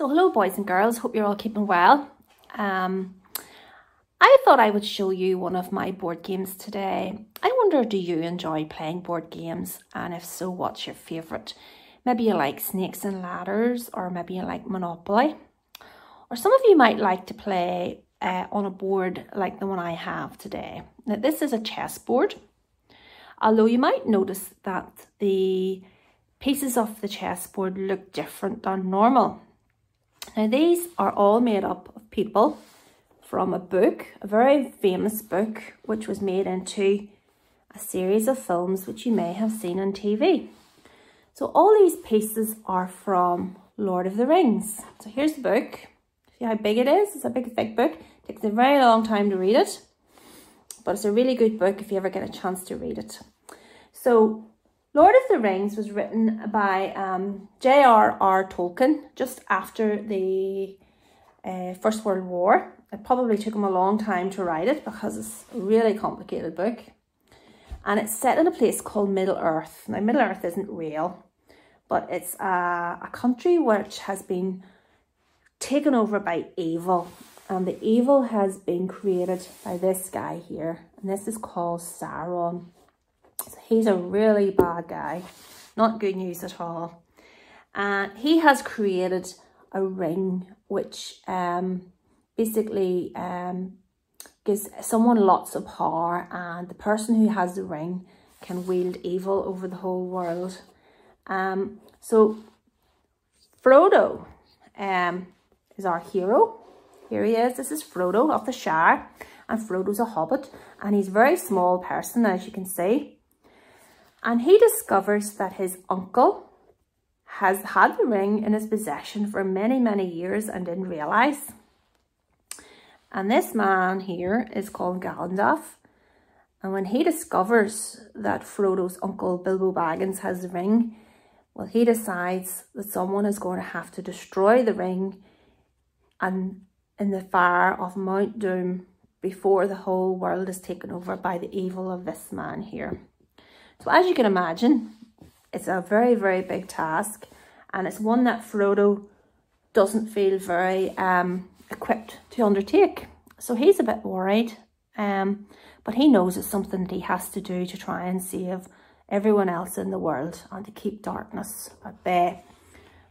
So hello boys and girls, hope you're all keeping well. Um, I thought I would show you one of my board games today. I wonder do you enjoy playing board games and if so what's your favourite? Maybe you like Snakes and Ladders or maybe you like Monopoly. Or some of you might like to play uh, on a board like the one I have today. Now this is a chessboard. Although you might notice that the pieces of the chessboard look different than normal. Now these are all made up of people from a book, a very famous book, which was made into a series of films which you may have seen on TV. So all these pieces are from Lord of the Rings. So here's the book. See how big it is? It's a big thick book. It takes a very long time to read it. But it's a really good book if you ever get a chance to read it. So Lord of the Rings was written by um, J.R.R. Tolkien just after the uh, First World War. It probably took him a long time to write it because it's a really complicated book. And it's set in a place called Middle Earth. Now, Middle Earth isn't real, but it's a, a country which has been taken over by evil. And the evil has been created by this guy here. And this is called Sauron. He's a really bad guy. Not good news at all. And he has created a ring which um, basically um, gives someone lots of power and the person who has the ring can wield evil over the whole world. Um, so Frodo um, is our hero. Here he is. This is Frodo of the Shire. And Frodo's a hobbit. And he's a very small person, as you can see and he discovers that his uncle has had the ring in his possession for many, many years and didn't realise. And this man here is called Gandalf. And when he discovers that Frodo's uncle Bilbo Baggins has the ring, well, he decides that someone is going to have to destroy the ring and in the fire of Mount Doom before the whole world is taken over by the evil of this man here. So as you can imagine, it's a very, very big task and it's one that Frodo doesn't feel very um, equipped to undertake. So he's a bit worried, um, but he knows it's something that he has to do to try and save everyone else in the world and to keep darkness at bay.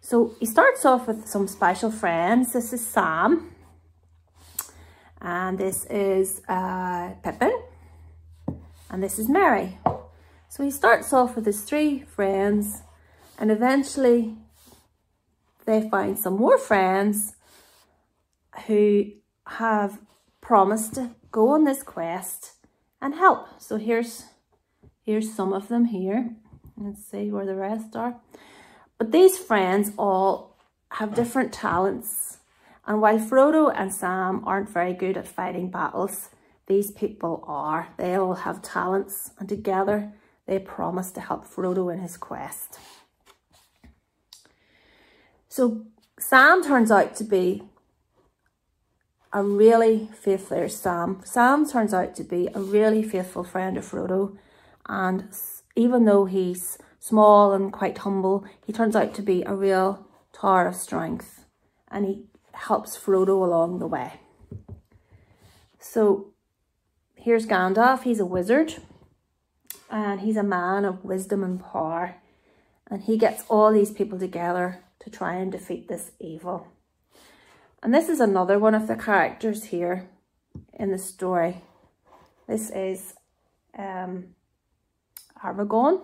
So he starts off with some special friends. This is Sam. And this is uh, Pippin. And this is Merry. So he starts off with his three friends and eventually they find some more friends who have promised to go on this quest and help. So here's here's some of them here. Let's see where the rest are. But these friends all have different talents. And while Frodo and Sam aren't very good at fighting battles, these people are. They all have talents and together they promise to help Frodo in his quest. So Sam turns out to be a really faithful, there's Sam. Sam turns out to be a really faithful friend of Frodo. And even though he's small and quite humble, he turns out to be a real tower of strength. And he helps Frodo along the way. So here's Gandalf. He's a wizard and he's a man of wisdom and power. And he gets all these people together to try and defeat this evil. And this is another one of the characters here in the story. This is um, Aragorn.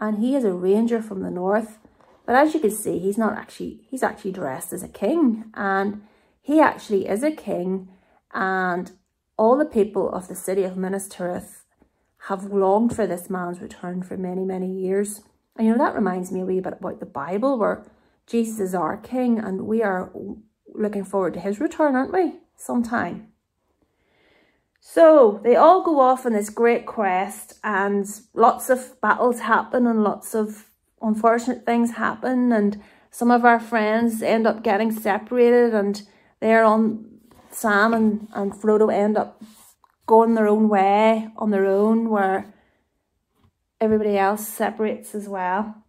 And he is a ranger from the north. But as you can see, he's not actually, he's actually dressed as a king. And he actually is a king. And all the people of the city of Minas Tirith have longed for this man's return for many, many years. And you know, that reminds me a wee bit about the Bible where Jesus is our King and we are looking forward to his return, aren't we? Sometime. So they all go off on this great quest and lots of battles happen and lots of unfortunate things happen and some of our friends end up getting separated and they're on Sam and, and Frodo end up going their own way on their own where everybody else separates as well.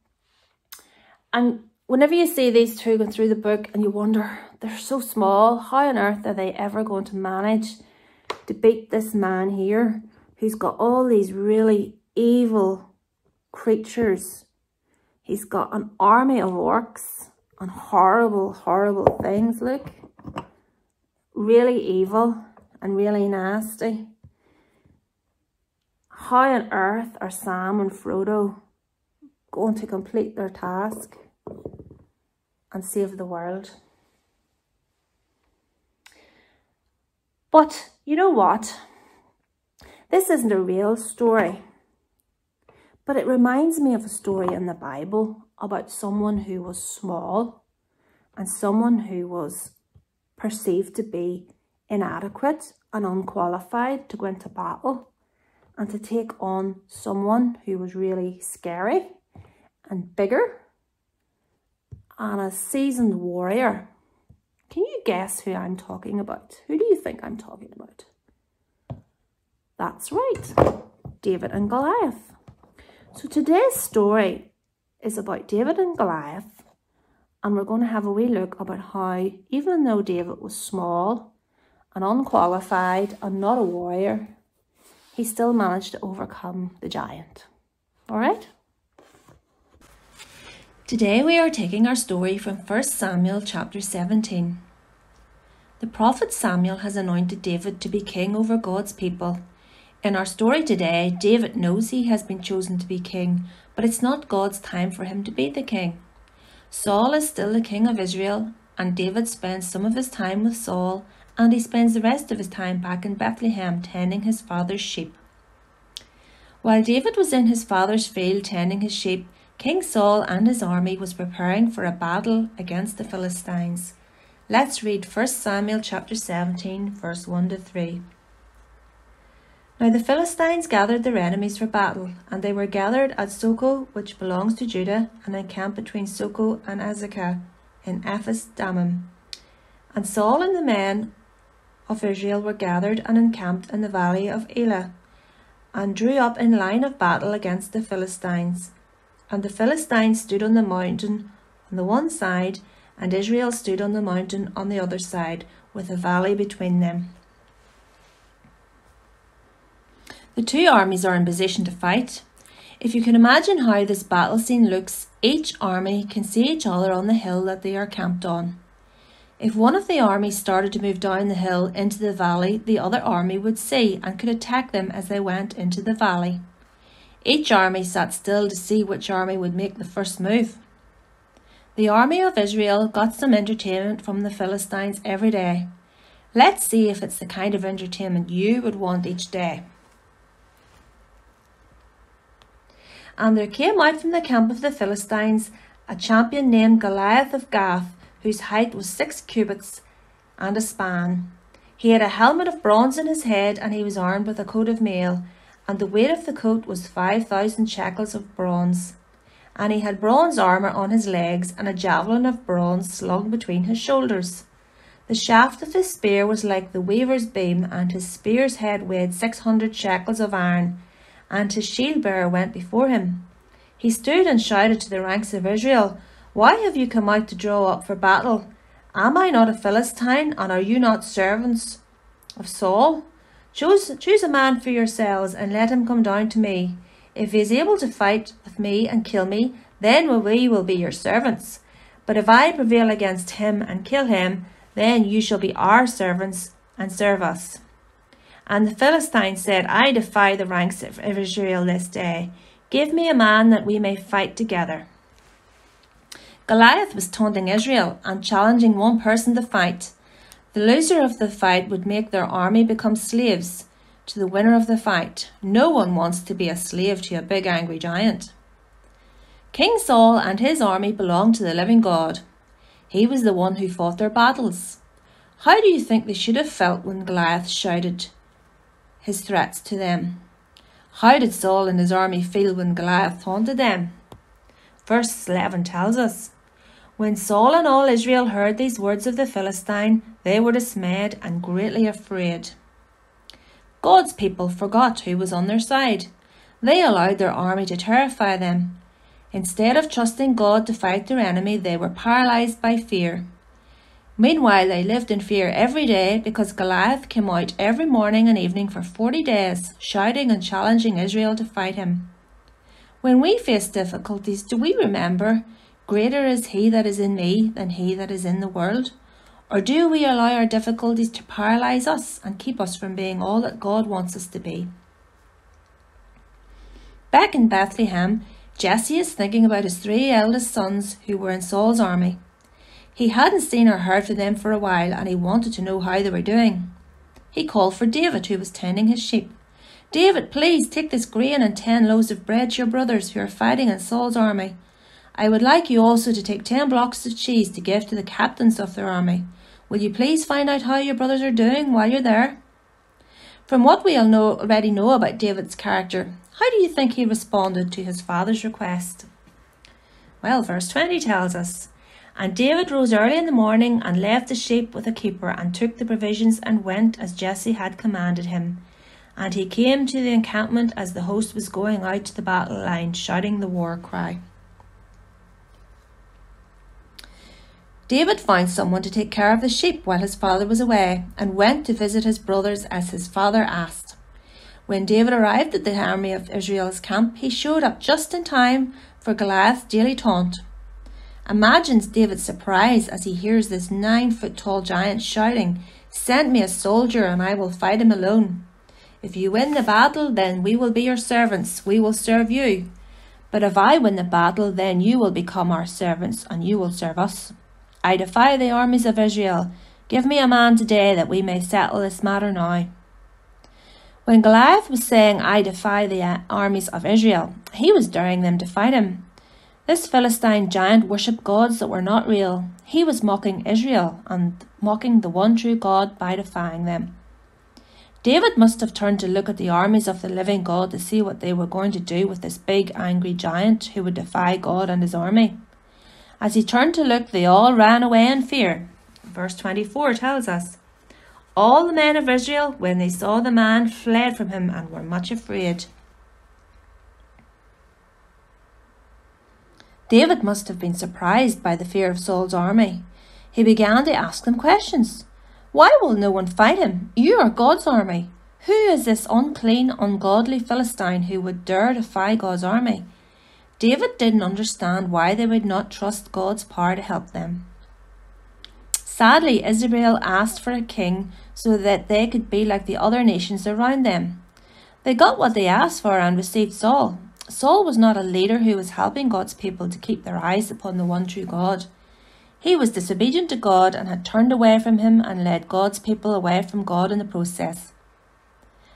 And whenever you see these two going through the book and you wonder, they're so small, how on earth are they ever going to manage to beat this man here who's got all these really evil creatures? He's got an army of orcs and horrible, horrible things, look. Really evil and really nasty. How on earth are Sam and Frodo going to complete their task and save the world? But you know what? This isn't a real story. But it reminds me of a story in the Bible about someone who was small and someone who was perceived to be inadequate and unqualified to go into battle and to take on someone who was really scary and bigger and a seasoned warrior. Can you guess who I'm talking about? Who do you think I'm talking about? That's right, David and Goliath. So today's story is about David and Goliath and we're going to have a wee look about how even though David was small unqualified and not a warrior, he still managed to overcome the giant. All right? Today we are taking our story from 1 Samuel chapter 17. The prophet Samuel has anointed David to be king over God's people. In our story today, David knows he has been chosen to be king, but it's not God's time for him to be the king. Saul is still the king of Israel, and David spends some of his time with Saul and he spends the rest of his time back in Bethlehem tending his father's sheep. While David was in his father's field tending his sheep, King Saul and his army was preparing for a battle against the Philistines. Let's read 1 Samuel chapter 17 verse 1 to 3. Now the Philistines gathered their enemies for battle, and they were gathered at Socoh, which belongs to Judah, and encamped between Socoh and Azekah in Ephes Dammim. And Saul and the men of Israel were gathered and encamped in the valley of Elah, and drew up in line of battle against the Philistines. And the Philistines stood on the mountain on the one side, and Israel stood on the mountain on the other side, with a valley between them. The two armies are in position to fight. If you can imagine how this battle scene looks, each army can see each other on the hill that they are camped on. If one of the armies started to move down the hill into the valley, the other army would see and could attack them as they went into the valley. Each army sat still to see which army would make the first move. The army of Israel got some entertainment from the Philistines every day. Let's see if it's the kind of entertainment you would want each day. And there came out from the camp of the Philistines a champion named Goliath of Gath, whose height was six cubits and a span. He had a helmet of bronze on his head, and he was armed with a coat of mail, and the weight of the coat was five thousand shekels of bronze. And he had bronze armour on his legs, and a javelin of bronze slung between his shoulders. The shaft of his spear was like the weaver's beam, and his spear's head weighed six hundred shekels of iron, and his shield bearer went before him. He stood and shouted to the ranks of Israel, why have you come out to draw up for battle? Am I not a Philistine, and are you not servants of Saul? Choose, choose a man for yourselves, and let him come down to me. If he is able to fight with me and kill me, then we will be your servants. But if I prevail against him and kill him, then you shall be our servants and serve us. And the Philistine said, I defy the ranks of Israel this day. Give me a man that we may fight together. Goliath was taunting Israel and challenging one person to fight. The loser of the fight would make their army become slaves to the winner of the fight. No one wants to be a slave to a big angry giant. King Saul and his army belonged to the living God. He was the one who fought their battles. How do you think they should have felt when Goliath shouted his threats to them? How did Saul and his army feel when Goliath taunted them? Verse 11 tells us when Saul and all Israel heard these words of the Philistine, they were dismayed and greatly afraid. God's people forgot who was on their side. They allowed their army to terrify them. Instead of trusting God to fight their enemy, they were paralyzed by fear. Meanwhile, they lived in fear every day because Goliath came out every morning and evening for forty days, shouting and challenging Israel to fight him. When we face difficulties, do we remember, Greater is he that is in me than he that is in the world? Or do we allow our difficulties to paralyze us and keep us from being all that God wants us to be? Back in Bethlehem, Jesse is thinking about his three eldest sons who were in Saul's army. He hadn't seen or heard from them for a while and he wanted to know how they were doing. He called for David, who was tending his sheep. David, please take this grain and ten loaves of bread to your brothers who are fighting in Saul's army. I would like you also to take ten blocks of cheese to give to the captains of their army. Will you please find out how your brothers are doing while you're there? From what we all know, already know about David's character, how do you think he responded to his father's request? Well, verse 20 tells us and David rose early in the morning and left the sheep with a keeper and took the provisions and went as Jesse had commanded him. And he came to the encampment as the host was going out to the battle line, shouting the war cry. David found someone to take care of the sheep while his father was away, and went to visit his brothers as his father asked. When David arrived at the army of Israel's camp, he showed up just in time for Goliath's daily taunt. Imagines David's surprise as he hears this nine foot tall giant shouting, Send me a soldier and I will fight him alone. If you win the battle, then we will be your servants, we will serve you. But if I win the battle, then you will become our servants and you will serve us. I defy the armies of Israel. Give me a man today that we may settle this matter now. When Goliath was saying, I defy the uh, armies of Israel, he was daring them to fight him. This Philistine giant worshipped gods that were not real. He was mocking Israel and mocking the one true God by defying them. David must have turned to look at the armies of the living God to see what they were going to do with this big angry giant who would defy God and his army. As he turned to look, they all ran away in fear. Verse 24 tells us All the men of Israel, when they saw the man, fled from him and were much afraid. David must have been surprised by the fear of Saul's army. He began to ask them questions. Why will no one fight him? You are God's army. Who is this unclean, ungodly Philistine who would dare defy God's army? David didn't understand why they would not trust God's power to help them. Sadly, Israel asked for a king so that they could be like the other nations around them. They got what they asked for and received Saul, Saul was not a leader who was helping God's people to keep their eyes upon the one true God. He was disobedient to God and had turned away from him and led God's people away from God in the process.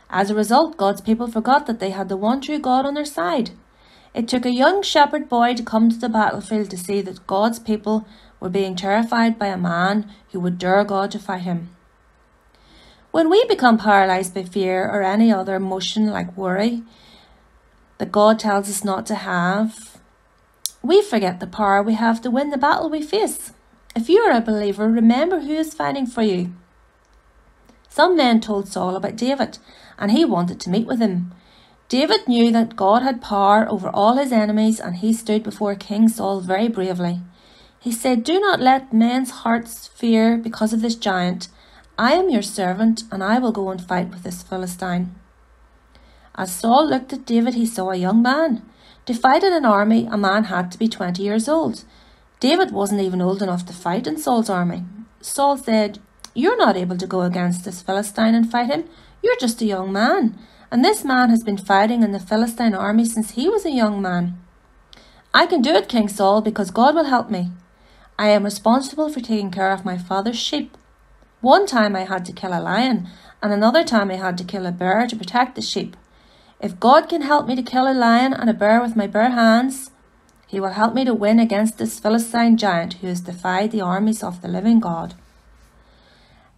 As a result, God's people forgot that they had the one true God on their side. It took a young shepherd boy to come to the battlefield to see that God's people were being terrified by a man who would dare God to fight him. When we become paralyzed by fear or any other emotion like worry, that God tells us not to have, we forget the power we have to win the battle we face. If you are a believer, remember who is fighting for you. Some men told Saul about David, and he wanted to meet with him. David knew that God had power over all his enemies, and he stood before King Saul very bravely. He said, Do not let men's hearts fear because of this giant. I am your servant, and I will go and fight with this Philistine. As Saul looked at David, he saw a young man. To fight in an army, a man had to be 20 years old. David wasn't even old enough to fight in Saul's army. Saul said, You're not able to go against this Philistine and fight him. You're just a young man. And this man has been fighting in the Philistine army since he was a young man. I can do it, King Saul, because God will help me. I am responsible for taking care of my father's sheep. One time I had to kill a lion, and another time I had to kill a bear to protect the sheep. If God can help me to kill a lion and a bear with my bare hands, he will help me to win against this Philistine giant who has defied the armies of the living God.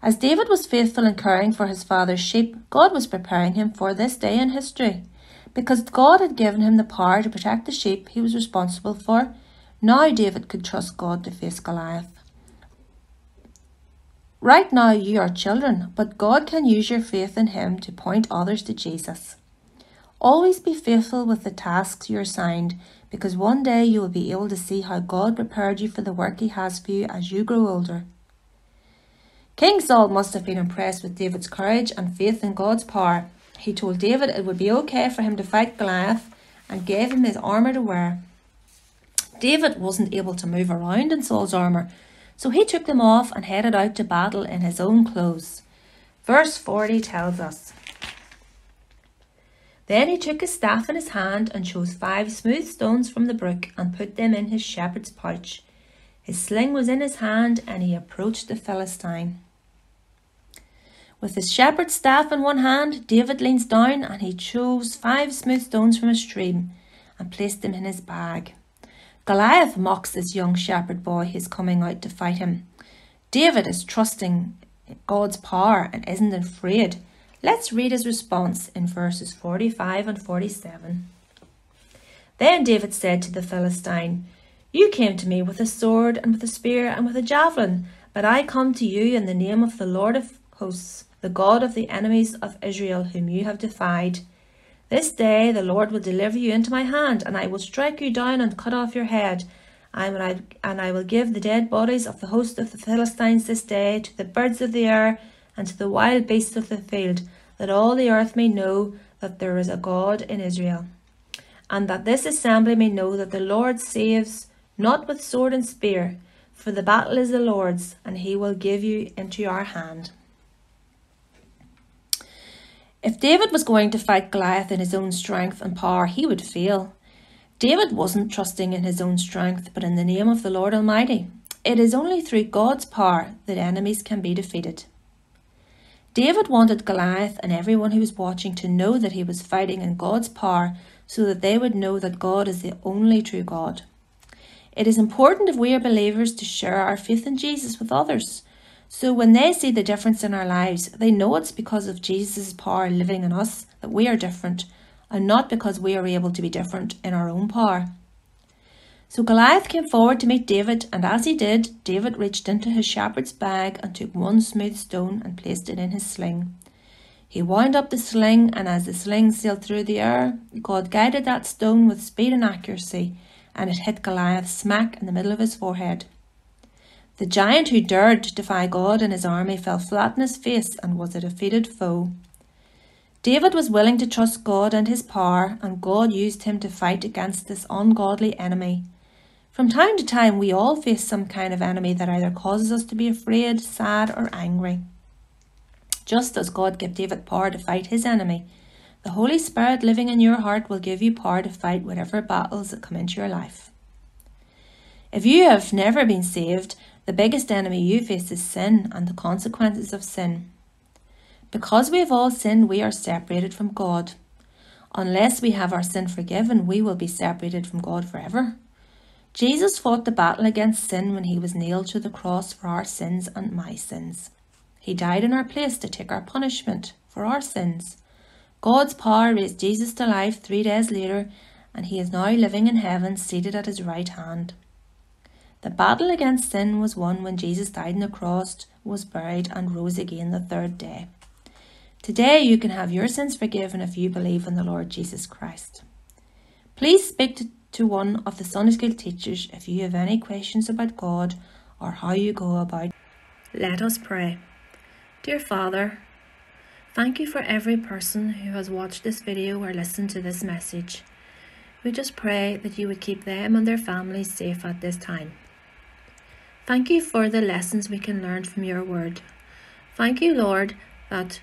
As David was faithful in caring for his father's sheep, God was preparing him for this day in history. Because God had given him the power to protect the sheep he was responsible for, now David could trust God to face Goliath. Right now you are children, but God can use your faith in him to point others to Jesus. Always be faithful with the tasks you're assigned because one day you will be able to see how God prepared you for the work He has for you as you grow older. King Saul must have been impressed with David's courage and faith in God's power. He told David it would be okay for him to fight Goliath and gave him his armour to wear. David wasn't able to move around in Saul's armour, so he took them off and headed out to battle in his own clothes. Verse 40 tells us Then he took his staff in his hand and chose five smooth stones from the brook and put them in his shepherd's pouch. His sling was in his hand and he approached the Philistine. With his shepherd's staff in one hand, David leans down and he chose five smooth stones from a stream and placed them in his bag. Goliath mocks this young shepherd boy who's coming out to fight him. David is trusting God's power and isn't afraid. Let's read his response in verses 45 and 47. Then David said to the Philistine, You came to me with a sword and with a spear and with a javelin, but I come to you in the name of the Lord of hosts, the God of the enemies of Israel, whom you have defied. This day the Lord will deliver you into my hand, and I will strike you down and cut off your head. I, and I will give the dead bodies of the host of the Philistines this day to the birds of the air and to the wild beasts of the field, that all the earth may know that there is a God in Israel. And that this assembly may know that the Lord saves not with sword and spear, for the battle is the Lord's, and he will give you into our hand. If David was going to fight Goliath in his own strength and power, he would fail. David wasn't trusting in his own strength, but in the name of the Lord Almighty. It is only through God's power that enemies can be defeated. David wanted Goliath and everyone who was watching to know that he was fighting in God's power so that they would know that God is the only true God. It is important if we are believers to share our faith in Jesus with others so when they see the difference in our lives, they know it's because of Jesus' power living in us that we are different, and not because we are able to be different in our own power. So Goliath came forward to meet David, and as he did, David reached into his shepherd's bag and took one smooth stone and placed it in his sling. He wound up the sling, and as the sling sailed through the air, God guided that stone with speed and accuracy, and it hit Goliath smack in the middle of his forehead. The giant who dared to defy God and his army fell flat on his face and was a defeated foe. David was willing to trust God and his power, and God used him to fight against this ungodly enemy. From time to time, we all face some kind of enemy that either causes us to be afraid, sad, or angry. Just as God gave David power to fight his enemy, the Holy Spirit living in your heart will give you power to fight whatever battles that come into your life. If you have never been saved, the biggest enemy you face is sin and the consequences of sin. Because we have all sinned, we are separated from God. Unless we have our sin forgiven, we will be separated from God forever. Jesus fought the battle against sin when he was nailed to the cross for our sins and my sins. He died in our place to take our punishment for our sins. God's power raised Jesus to life three days later, and he is now living in heaven, seated at his right hand. The battle against sin was won when Jesus died on the cross, was buried, and rose again the third day. Today you can have your sins forgiven if you believe in the Lord Jesus Christ. Please speak to, to one of the Sunday school teachers if you have any questions about God or how you go about. Let us pray. Dear Father, thank you for every person who has watched this video or listened to this message. We just pray that you would keep them and their families safe at this time. Thank you for the lessons we can learn from your word. Thank you, Lord, that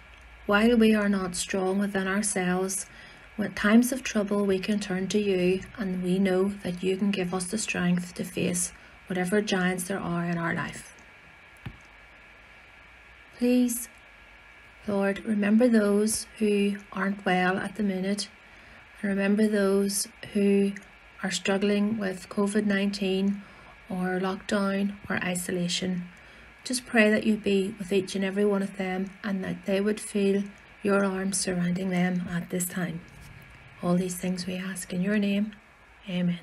while we are not strong within ourselves, when times of trouble we can turn to you and we know that you can give us the strength to face whatever giants there are in our life. Please, Lord, remember those who aren't well at the minute and remember those who are struggling with COVID 19 or lockdown or isolation. Just pray that you be with each and every one of them and that they would feel your arms surrounding them at this time. All these things we ask in your name. Amen.